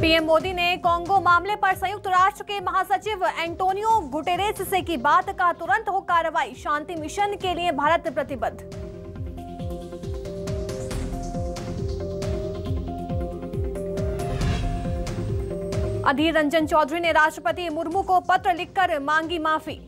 PM Modi ने Congo मामले पर संयुक्त राष्ट्र के महासचिव एंटोनियो गुटेरेस से की बात का तुरंत हो कार्रवाई, शांति मिशन के लिए भारत प्रतिबद्ध। अधीर रंजन चौधरी ने राष्ट्रपति मुर्मू को पत्र लिखकर मांगी माफ़ी।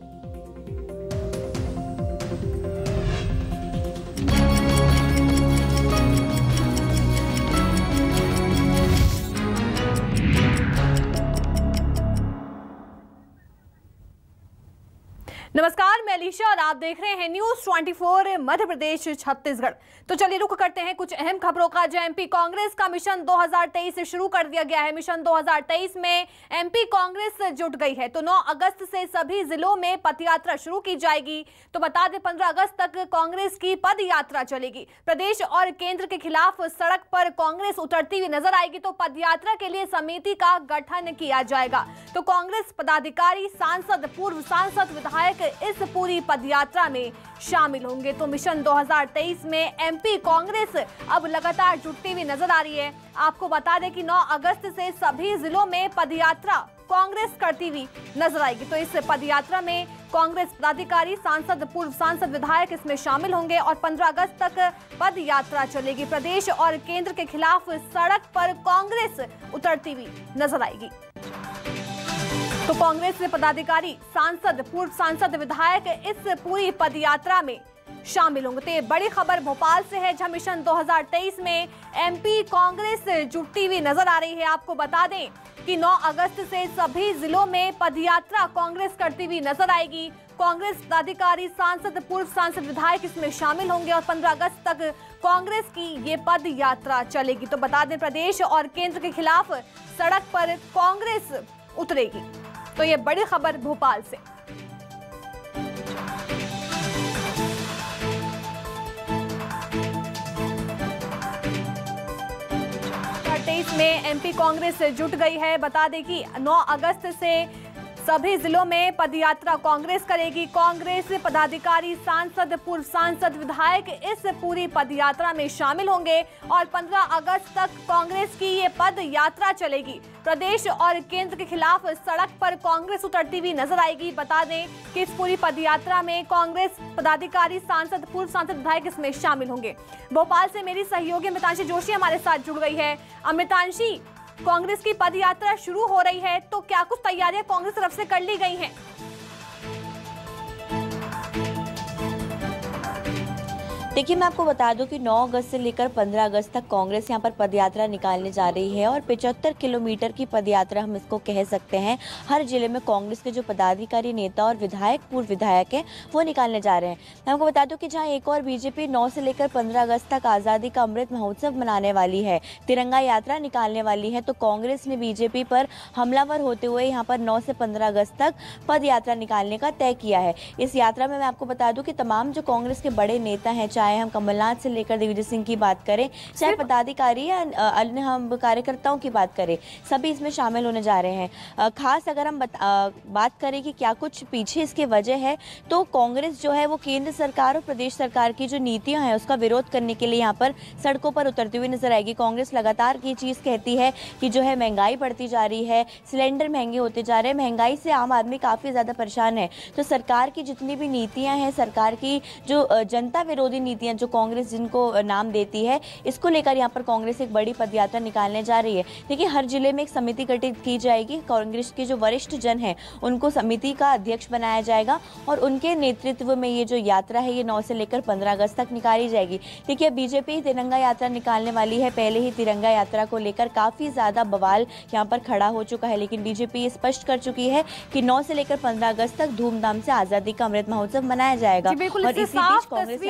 नमस्कार, मैं अलीशा और आप देख रहे हैं न्यूज़ 24 मध्य प्रदेश, छत्तीसगढ़। तो चलिए रुक करते हैं कुछ अहम खबरों का। जो एमपी कांग्रेस का मिशन 2023 से शुरू कर दिया गया है। मिशन 2023 में एमपी कांग्रेस जुट गई है। तो 9 अगस्त से सभी जिलों में पद यात्रा शुरू की जाएगी। तो बता दें 15 अगस्त तक कांग्रेस की पद यात्रा चलेगी। प्रदेश और केंद्र के खिलाफ सड़क पर कांग्रेस उतरती हुई नज़र आएगी। तो पद के लिए समिति का गठन किया जाएगा। तो कांग्रेस पदाधिकारी, सांसद, पूर्व सांसद, विधायक इस पूरी पदयात्रा में शामिल होंगे। तो मिशन 2023 में एमपी कांग्रेस अब लगातार जुटती हुई नज़र आ रही है। आपको बता दें कि 9 अगस्त से सभी जिलों में पदयात्रा कांग्रेस करती हुई नज़र आएगी। तो इस पदयात्रा में कांग्रेस पदाधिकारी, सांसद, पूर्व सांसद, विधायक इसमें शामिल होंगे और 15 अगस्त तक पद यात्रा चलेगी। प्रदेश और केंद्र के खिलाफ सड़क पर कांग्रेस उतरती हुई नज़र आएगी। तो कांग्रेस पदाधिकारी, सांसद, पूर्व सांसद, विधायक इस पूरी पदयात्रा में शामिल होंगे। तो बड़ी खबर भोपाल से है, जहाँ मिशन 2023 में एमपी कांग्रेस जुटती हुई नज़र आ रही है। आपको बता दें कि 9 अगस्त से सभी जिलों में पदयात्रा कांग्रेस करती हुई नज़र आएगी। कांग्रेस पदाधिकारी, सांसद, पूर्व सांसद, विधायक इसमें शामिल होंगे और 15 अगस्त तक कांग्रेस की ये पद यात्रा चलेगी। तो बता दें, प्रदेश और केंद्र के खिलाफ सड़क पर कांग्रेस उतरेगी। तो ये बड़ी खबर भोपाल से। में एमपी कांग्रेस जुट गई है। बता दें कि 9 अगस्त से सभी जिलों में पदयात्रा कांग्रेस करेगी। कांग्रेस पदाधिकारी, सांसद, पूर्व सांसद, विधायक इस पूरी पदयात्रा में शामिल होंगे और 15 अगस्त तक कांग्रेस की ये पद यात्रा चलेगी। प्रदेश और केंद्र के खिलाफ सड़क पर कांग्रेस उतरती हुई नज़र आएगी। बता दें कि इस पूरी पदयात्रा में कांग्रेस पदाधिकारी, सांसद, पूर्व सांसद, विधायक इसमें शामिल होंगे। भोपाल से मेरी सहयोगी अमितांशी जोशी हमारे साथ जुड़ गई है। अमितांशी कांग्रेस की पदयात्रा शुरू हो रही है तो क्या कुछ तैयारियाँ कांग्रेस तरफ़ से कर ली गई हैं? देखिए, मैं आपको बता दूँ कि 9 अगस्त से लेकर 15 अगस्त तक कांग्रेस यहाँ पर पदयात्रा निकालने जा रही है और 75 किलोमीटर की पदयात्रा हम इसको कह सकते हैं। हर ज़िले में कांग्रेस के जो पदाधिकारी, नेता और विधायक, पूर्व विधायक हैं, वो निकालने जा रहे हैं। मैं आपको बता दूँ कि जहाँ एक और बीजेपी नौ से लेकर पंद्रह अगस्त तक आज़ादी का अमृत महोत्सव मनाने वाली है, तिरंगा यात्रा निकालने वाली है तो कांग्रेस ने बीजेपी पर हमलावर होते हुए यहाँ पर नौ से पंद्रह अगस्त तक पद यात्रा निकालने का तय किया है। इस यात्रा में मैं आपको बता दूँ कि तमाम जो कांग्रेस के बड़े नेता हैं चाहे हम कमलनाथ से लेकर दिग्विजय सिंह की बात करें चाहे पदाधिकारी या अन्य हम कार्यकर्ताओं की बात करें सभी इसमें शामिल होने जा रहे हैं। खास अगर हम बात करें कि क्या कुछ पीछे इसके वजह है तो कांग्रेस जो है वो केंद्र सरकार और प्रदेश सरकार की जो नीतियाँ हैं उसका विरोध करने के लिए यहाँ पर सड़कों पर उतरती हुई नज़र आएगी। कांग्रेस लगातार ये चीज़ कहती है कि जो है महँगाई बढ़ती जा रही है सिलेंडर महँगे होते जा रहे हैं महँगाई से आम आदमी काफ़ी ज़्यादा परेशान है। तो सरकार की जितनी भी नीतियाँ हैं सरकार की जो जनता विरोधी नीतियाँ जो कांग्रेस जिनको नाम देती है इसको लेकर यहाँ पर कांग्रेस एक बड़ी पदयात्रा निकालने जा रही है। देखिए हर ज़िले में एक समिति गठित की जाएगी। कांग्रेस के जो वरिष्ठ जन है उनको समिति का अध्यक्ष बनाया जाएगा और उनके नेतृत्व में ये जो यात्रा है ये नौ से लेकर पंद्रह अगस्त तक निकाली जाएगी। देखिए बीजेपी तिरंगा यात्रा निकालने वाली है। पहले ही तिरंगा यात्रा को लेकर काफ़ी ज़्यादा बवाल यहाँ पर खड़ा हो चुका है लेकिन बीजेपी ये स्पष्ट कर चुकी है कि 9 से लेकर 15 अगस्त तक धूमधाम से आज़ादी का अमृत महोत्सव मनाया जाएगा। और इसी बीच कांग्रेस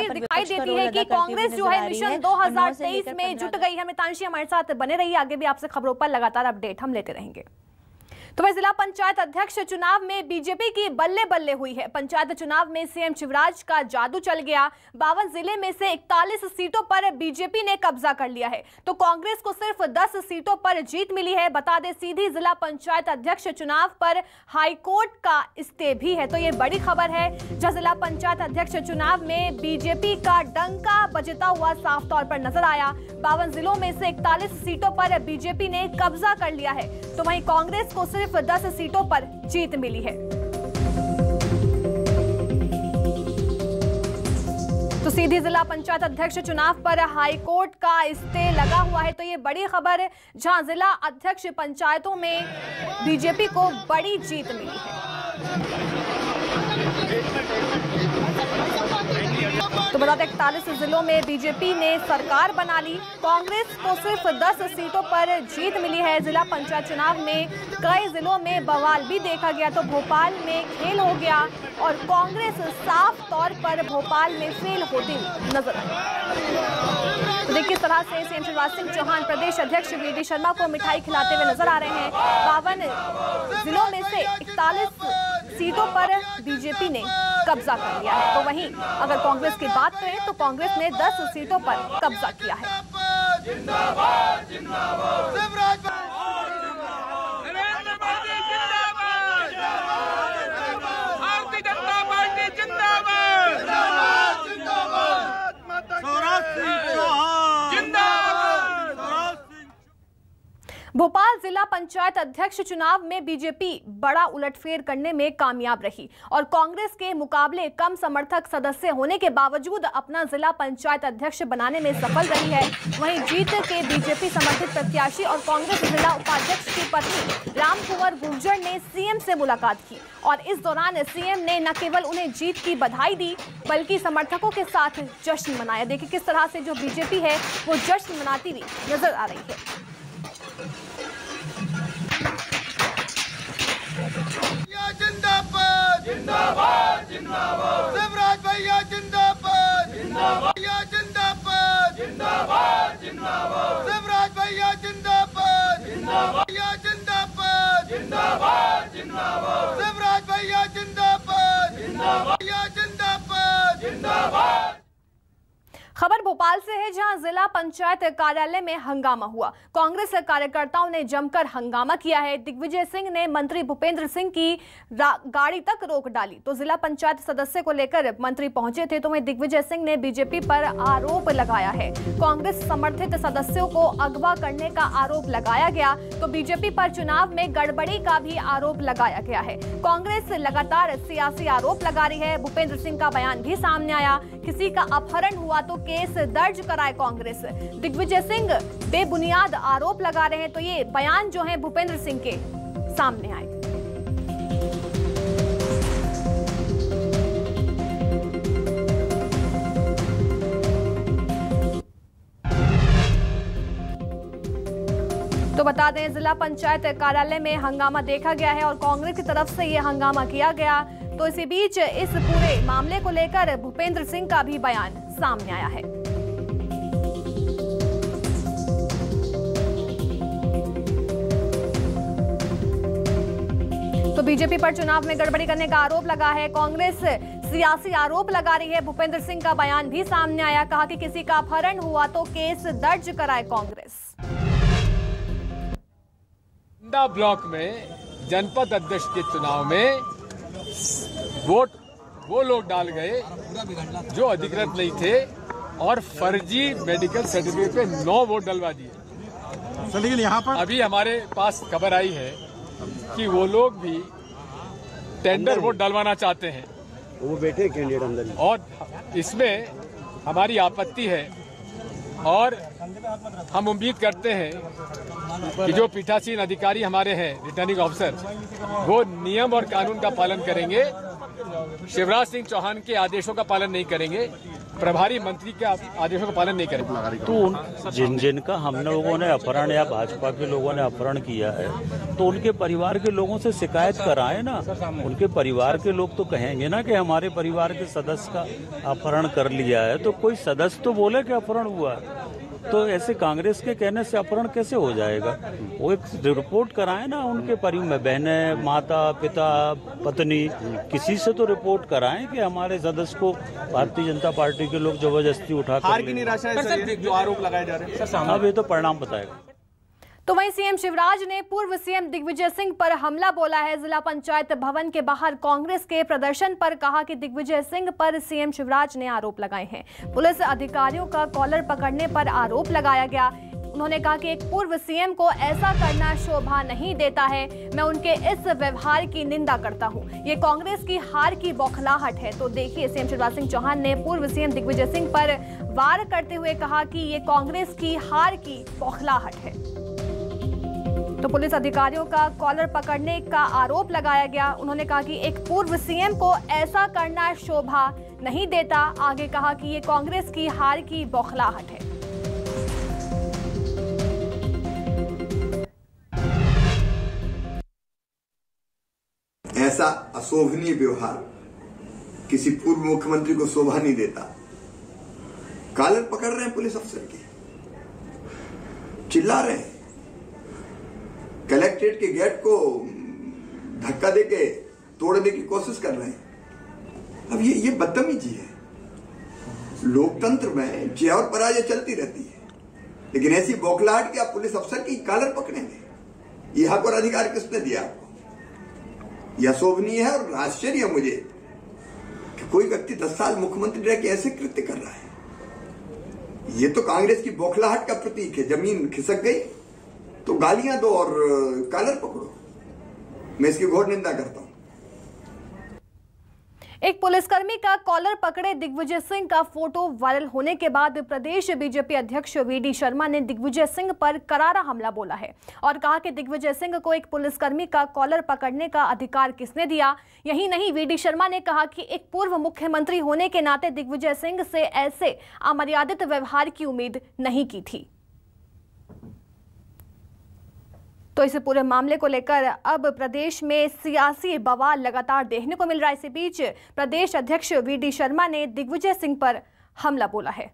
देती है कि कांग्रेस जो है मिशन 2023 में जुट गई है। मितांशी हमारे साथ बने रही आगे भी आपसे खबरों पर लगातार अपडेट हम लेते रहेंगे। तो वह जिला पंचायत अध्यक्ष चुनाव में बीजेपी की बल्ले बल्ले हुई है। पंचायत चुनाव में सीएम शिवराज का जादू चल गया। बावन ज़िले में से 41 सीटों पर बीजेपी ने कब्जा कर लिया है। तो कांग्रेस को सिर्फ़ 10 सीटों पर जीत मिली है। बता दें, सीधी जिला पंचायत अध्यक्ष चुनाव पर हाईकोर्ट का स्टे भी है। तो ये बड़ी खबर है, जहाँ जिला पंचायत अध्यक्ष चुनाव में बीजेपी का डंका बजता हुआ साफ़ तौर पर नज़र आया। बावन जिलों में से इकतालीस सीटों पर बीजेपी ने कब्जा कर लिया है। तो वहीं कांग्रेस को सिर्फ़ 10 सीटों पर जीत मिली है। तो सीधी जिला पंचायत अध्यक्ष चुनाव पर हाईकोर्ट का स्टे लगा हुआ है तो ये बड़ी खबर जहाँ जिला अध्यक्ष पंचायतों में बीजेपी को बड़ी जीत मिली है। तो बता दें, इकतालीस जिलों में बीजेपी ने सरकार बना ली। कांग्रेस को सिर्फ़ 10 सीटों पर जीत मिली है। जिला पंचायत चुनाव में कई जिलों में बवाल भी देखा गया तो भोपाल में खेल हो गया और कांग्रेस साफ़ तौर पर भोपाल में फेल होती नज़र आई। तो देखिए तरह से सीएम शिवराज सिंह चौहान प्रदेश अध्यक्ष वी शर्मा को मिठाई खिलाते हुए नज़र आ रहे हैं। बावन जिलों में से इकतालीस सीटों पर बीजेपी ने कब्जा कर लिया है। तो वहीं अगर कांग्रेस की बात करें तो कांग्रेस ने 10 सीटों पर कब्जा किया है नरेंद्र मोदी जिंदाबाद भारतीय जनता पार्टी जिंदाबाद स्वराज सिंह चौहान जिंदाबाद स्वराज सिंह भोपाल जिला पंचायत अध्यक्ष चुनाव में बीजेपी बड़ा उलटफेर करने में कामयाब रही और कांग्रेस के मुकाबले कम समर्थक सदस्य होने के बावजूद अपना जिला पंचायत अध्यक्ष बनाने में सफल रही है। वहीं जीत के बीजेपी समर्थित प्रत्याशी और कांग्रेस जिला उपाध्यक्ष की पत्नी राम कुंवर गुर्जर ने सीएम से मुलाकात की और इस दौरान सीएम ने न केवल उन्हें जीत की बधाई दी, बल्कि समर्थकों के साथ जश्न मनाया। देखिए किस तरह से जो बीजेपी है, वो जश्न मनाती हुई नज़र आ रही है। जिंदाबाद जिंदाबाद जिंदाबाद शिवराज भैया जिंदाबाद जिंदाबाद भैया जिंदाबाद जिंदाबाद जिंदाबाद शिवराज भैया जिंदाबाद जिंदाबाद भैया जिंदाबाद जिंदाबाद जिंदाबाद शिवराज भैया जिंदाबाद जिंदाबाद भैया जिंदाबाद जिंदाबाद खबर भोपाल से है, जहाँ जिला पंचायत कार्यालय में हंगामा हुआ। कांग्रेस कार्यकर्ताओं ने जमकर हंगामा किया है। दिग्विजय सिंह ने मंत्री भूपेंद्र सिंह की गाड़ी तक रोक डाली। तो जिला पंचायत सदस्य को लेकर मंत्री पहुँचे थे तो वहीं दिग्विजय सिंह ने बीजेपी पर आरोप लगाया है। कांग्रेस समर्थित सदस्यों को अगवा करने का आरोप लगाया गया तो बीजेपी पर चुनाव में गड़बड़ी का भी आरोप लगाया गया है। कांग्रेस लगातार सियासी आरोप लगा रही है। भूपेंद्र सिंह का बयान भी सामने आया। किसी का अपहरण हुआ तो केस दर्ज कराए कांग्रेस। दिग्विजय सिंह बेबुनियाद आरोप लगा रहे हैं तो ये बयान जो है भूपेंद्र सिंह के सामने आए। तो बता दें, जिला पंचायत कार्यालय में हंगामा देखा गया है और कांग्रेस की तरफ़ से ये हंगामा किया गया। तो इसी बीच इस पूरे मामले को लेकर भूपेंद्र सिंह का भी बयान। सामने आया है। तो बीजेपी पर चुनाव में गड़बड़ी करने का आरोप लगा है। कांग्रेस सियासी आरोप लगा रही है। भूपेंद्र सिंह का बयान भी सामने आया। कहा कि किसी का अपहरण हुआ तो केस दर्ज कराए कांग्रेस। ब्लॉक में जनपद अध्यक्ष के चुनाव में वोट वो लोग डाल गए जो अधिकृत नहीं थे और फर्जी मेडिकल सर्टिफिकेट पे नौ वोट डलवा दिए। सर लेकिन यहाँ पर अभी हमारे पास खबर आई है कि वो लोग भी टेंडर वोट डलवाना चाहते हैं। वो बैठे कैंडिडेट अंदर और इसमें हमारी आपत्ति है और हम उम्मीद करते हैं कि जो पीठासीन अधिकारी हमारे हैं रिटर्निंग ऑफिसर वो नियम और कानून का पालन करेंगे। शिवराज सिंह चौहान के आदेशों का पालन नहीं करेंगे। प्रभारी मंत्री के आदेशों का पालन नहीं करेंगे। तो उन जिन जिनका हम लोगों ने अपहरण या भाजपा के लोगों ने अपहरण किया है तो उनके परिवार के लोगों से शिकायत कराए ना। उनके परिवार के लोग तो कहेंगे ना कि हमारे परिवार के सदस्य का अपहरण कर लिया है। तो कोई सदस्य तो बोले कि अपहरण हुआ है। तो ऐसे कांग्रेस के कहने से अपहरण कैसे हो जाएगा? वो एक रिपोर्ट कराए ना उनके परिवार में बहने माता पिता पत्नी किसी से तो रिपोर्ट कराएँ कि हमारे सदस्य को भारतीय जनता पार्टी के लोग ज़बरदस्ती उठा कर की निराशा है जो आरोप लगाए जा रहे हैं। अब ये तो परिणाम बताएगा। तो वहीं सीएम शिवराज ने पूर्व सीएम दिग्विजय सिंह पर हमला बोला है। जिला पंचायत भवन के बाहर कांग्रेस के प्रदर्शन पर कहा कि दिग्विजय सिंह पर सीएम शिवराज ने आरोप लगाए हैं। पुलिस अधिकारियों का कॉलर पकड़ने पर आरोप लगाया गया। उन्होंने कहा कि एक पूर्व सीएम को ऐसा करना शोभा नहीं देता है। मैं उनके इस व्यवहार की निंदा करता हूँ। ये कांग्रेस की हार की बौखलाहट है। तो देखिए, सीएम शिवराज सिंह चौहान ने पूर्व सीएम दिग्विजय सिंह पर वार करते हुए कहा कि ये कांग्रेस की हार की बौखलाहट है। तो पुलिस अधिकारियों का कॉलर पकड़ने का आरोप लगाया गया। उन्होंने कहा कि एक पूर्व सीएम को ऐसा करना शोभा नहीं देता। आगे कहा कि ये कांग्रेस की हार की बौखलाहट है। ऐसा अशोभनीय व्यवहार किसी पूर्व मुख्यमंत्री को शोभा नहीं देता। कालर पकड़ रहे हैं पुलिस अफसर के। चिल्ला रहे हैं। कलेक्ट्रेट के गेट को धक्का देके तोड़ने की कोशिश कर रहे हैं। अब ये ये बदतमीजी है। लोकतंत्र में जय और पराजय चलती रहती है। लेकिन ऐसी बौखलाहट कि आप पुलिस अफसर की कालर पकड़ेंगे। ये हक और अधिकार किसने दिया आपको? यह शोभनीय है और आश्चर्य मुझे कि कोई व्यक्ति दस साल मुख्यमंत्री रह के ऐसे कृत्य कर रहा है। ये तो कांग्रेस की बौखलाहट का प्रतीक है। ज़मीन खिसक गई तो गालियाँ दो और कालर पकड़ो। मैं इसकी घोर निंदा करता हूँ। एक पुलिसकर्मी का कॉलर पकड़े दिग्विजय सिंह का फ़ोटो वायरल होने के बाद प्रदेश बीजेपी अध्यक्ष वीडी शर्मा ने दिग्विजय सिंह पर करारा हमला बोला है और कहा कि दिग्विजय सिंह को एक पुलिसकर्मी का कॉलर पकड़ने का अधिकार किसने दिया? यही नहीं वीडी शर्मा ने कहा कि एक पूर्व मुख्यमंत्री होने के नाते दिग्विजय सिंह से ऐसे अमर्यादित व्यवहार की उम्मीद नहीं की थी। तो इस पूरे मामले को लेकर अब प्रदेश में सियासी बवाल लगातार देखने को मिल रहा है। इसी बीच प्रदेश अध्यक्ष वी डी शर्मा ने दिग्विजय सिंह पर हमला बोला है।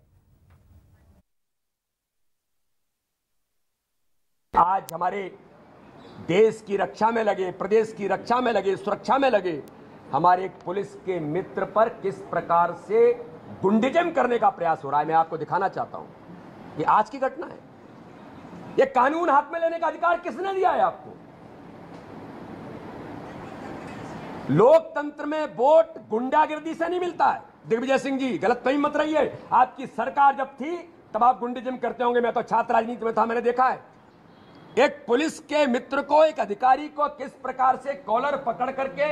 आज हमारे देश की रक्षा में लगे, प्रदेश की रक्षा में लगे, सुरक्षा में लगे, हमारे एक पुलिस के मित्र पर किस प्रकार से गुंडिजम करने का प्रयास हो रहा है, मैं आपको दिखाना चाहता हूँ। ये आज की घटना है। ये कानून हाथ में लेने का अधिकार किसने दिया है आपको? लोकतंत्र में वोट गुंडागिर्दी से नहीं मिलता है। दिग्विजय सिंह जी, गलत फहमी मत रही है आपकी सरकार जब थी, तब आप गुंडिज्म करते होंगे। मैं तो छात्र राजनीति में था, मैंने देखा है। एक पुलिस के मित्र को, एक अधिकारी को किस प्रकार से कॉलर पकड़ करके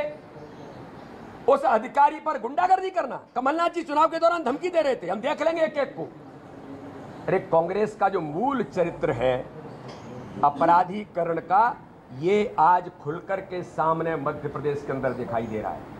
उस अधिकारी पर गुंडागर्दी करना? कमलनाथ जी चुनाव के दौरान धमकी दे रहे थे। हम देख लेंगे एक एक को। अरे कांग्रेस का जो मूल चरित्र है, अपराधीकरण का, ये आज खुलकर के सामने मध्य प्रदेश के अंदर दिखाई दे रहा है।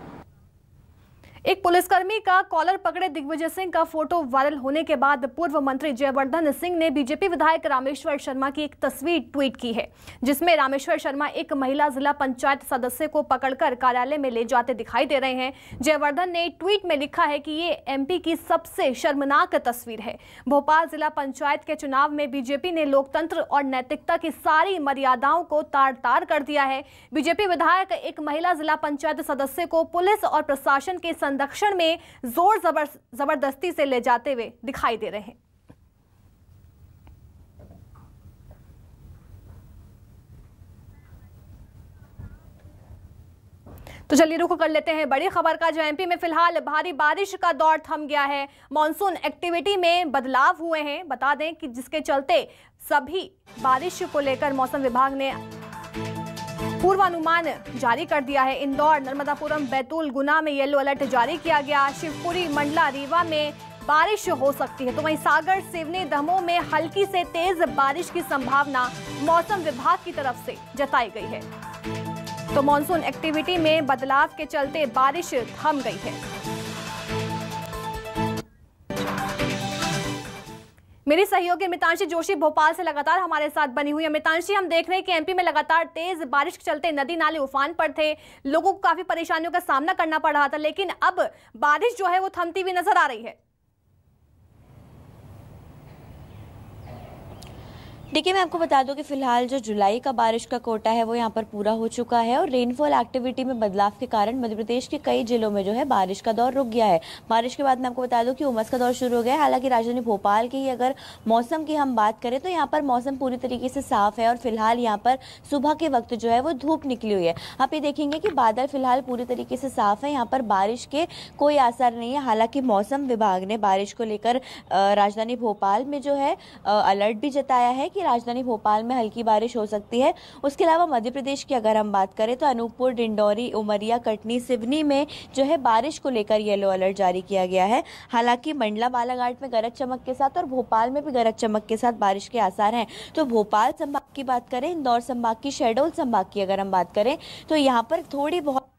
एक पुलिसकर्मी का कॉलर पकड़े दिग्विजय सिंह का फ़ोटो वायरल होने के बाद पूर्व मंत्री जयवर्धन सिंह ने बीजेपी विधायक रामेश्वर शर्मा की एक तस्वीर ट्वीट की है, जिसमें रामेश्वर शर्मा एक महिला जिला पंचायत सदस्य को पकड़कर कार्यालय में ले जाते दिखाई दे रहे हैं। जयवर्धन ने ट्वीट में लिखा है कि ये एमपी की सबसे शर्मनाक तस्वीर है। भोपाल जिला पंचायत के चुनाव में बीजेपी ने लोकतंत्र और नैतिकता की सारी मर्यादाओं को तार तार कर दिया है। बीजेपी विधायक एक महिला जिला पंचायत सदस्य को पुलिस और प्रशासन के संरक्षण में ज़ोर जबर, ज़बरदस्ती से ले जाते हुए दिखाई दे रहे हैं। तो चलिए रुख कर लेते हैं। बड़ी खबर का जो एमपी में फ़िलहाल भारी बारिश का दौर थम गया है। मॉनसून एक्टिविटी में बदलाव हुए हैं। बता दें कि जिसके चलते सभी बारिश को लेकर मौसम विभाग ने पूर्वानुमान जारी कर दिया है। इंदौर, नर्मदापुरम, बैतूल, गुना में येलो अलर्ट जारी किया गया। शिवपुरी, मंडला, रीवा में बारिश हो सकती है। तो वहीं सागर, सिवनी दमोह में हल्की से तेज बारिश की संभावना मौसम विभाग की तरफ़ से जताई गई है। तो मॉनसून एक्टिविटी में बदलाव के चलते बारिश थम गई है। मेरी सहयोगी अमितांशी जोशी भोपाल से लगातार हमारे साथ बनी हुई है। मितांशी, हम देख रहे हैं कि एमपी में लगातार तेज बारिश के चलते नदी नाले उफान पर थे। लोगों को काफ़ी परेशानियों का सामना करना पड़ रहा था, लेकिन अब बारिश जो है वो थमती हुई नज़र आ रही है। देखिए, मैं आपको बता दूँ कि फ़िलहाल जो जुलाई का बारिश का कोटा है, वो यहाँ पर पूरा हो चुका है और रेनफॉल एक्टिविटी में बदलाव के कारण मध्य प्रदेश के कई जिलों में जो है बारिश का दौर रुक गया है। बारिश के बाद मैं आपको बता दूँ कि उमस का दौर शुरू हो गया है। हालाँकि राजधानी भोपाल की अगर मौसम की हम बात करें तो यहाँ पर मौसम पूरी तरीके से साफ़ है और फ़िलहाल यहाँ पर सुबह के वक्त जो है वो धूप निकली हुई है। आप ये देखेंगे कि बादल फ़िलहाल पूरी तरीके से साफ़ है। यहाँ पर बारिश के कोई आसार नहीं है। हालाँकि मौसम विभाग ने बारिश को लेकर राजधानी भोपाल में जो है अलर्ट भी जताया है कि राजधानी भोपाल में हल्की बारिश हो सकती है। उसके अलावा मध्य प्रदेश की अगर हम बात करें तो अनूपपुर, डिंडौरी, उमरिया, कटनी, सिवनी में जो है बारिश को लेकर येलो अलर्ट जारी किया गया है। हालाँकि मंडला बालाघाट में गरज चमक के साथ और भोपाल में भी गरज चमक के साथ बारिश के आसार हैं। तो भोपाल संभाग की बात करें, इंदौर संभाग की, शहडोल संभाग की अगर हम बात करें तो यहाँ पर थोड़ी बहुत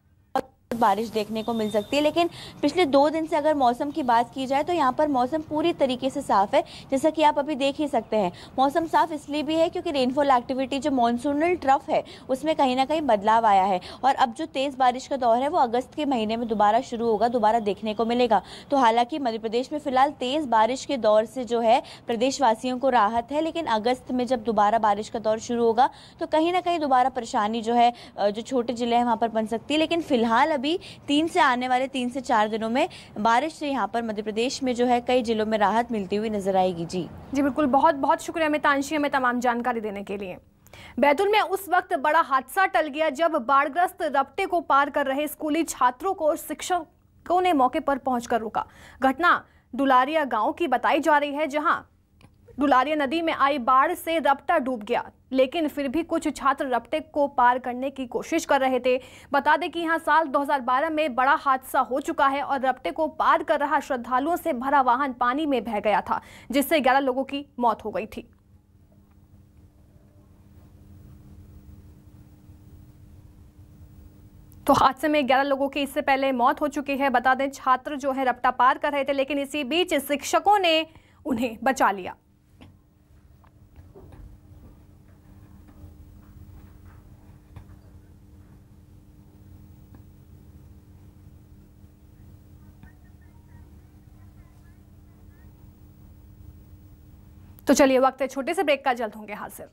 बारिश देखने को मिल सकती है, लेकिन पिछले दो दिन से अगर मौसम की बात की जाए तो यहाँ पर मौसम पूरी तरीके से साफ़ है, जैसा कि आप अभी देख ही सकते हैं। मौसम साफ़ इसलिए भी है क्योंकि रेनफॉल एक्टिविटी जो मानसूनल ट्रफ है, उसमें कहीं ना कहीं बदलाव आया है। और अब जो तेज़ बारिश का दौर है, वो अगस्त के महीने में दोबारा शुरू होगा, दोबारा देखने को मिलेगा। तो हालाँकि मध्य प्रदेश में फ़िलहाल तेज़ बारिश के दौर से जो है, प्रदेशवासियों को राहत है, लेकिन अगस्त में जब दोबारा बारिश का दौर शुरू होगा तो कहीं ना कहीं दोबारा परेशानी जो है जो छोटे ज़िले हैं, वहाँ पर बन सकती है। लेकिन फ़िलहाल अभी तीन से आने वाले तीन से चार दिनों में बारिश से यहाँ पर मध्य प्रदेश में जो है कई जिलों में राहत मिलती हुई नज़र आएगी। जी। जी, बिल्कुल। बहुत बहुत शुक्रिया मितांशी हमें तमाम जानकारी देने के लिए। बैतूल में उस वक्त बड़ा हादसा टल गया जब बाढ़ग्रस्त रपटे को पार कर रहे स्कूली छात्रों को शिक्षकों ने मौके पर पहुंचकर रोका। घटना दुलारिया गाँव की बताई जा रही है, जहाँ डुलारिया नदी में आई बाढ़ से रपटा डूब गया, लेकिन फिर भी कुछ छात्र रपटे को पार करने की कोशिश कर रहे थे। बता दें कि यहाँ साल 2012 में बड़ा हादसा हो चुका है और रपटे को पार कर रहा श्रद्धालुओं से भरा वाहन पानी में बह गया था, जिससे 11 लोगों की मौत हो गई थी। तो हादसे में 11 लोगों की इससे पहले मौत हो चुकी है, बता दें छात्र जो है रपटा पार कर रहे थे, लेकिन इसी बीच शिक्षकों ने उन्हें बचा लिया। तो चलिए वक्त है छोटे से ब्रेक का जल्द होंगे हासिल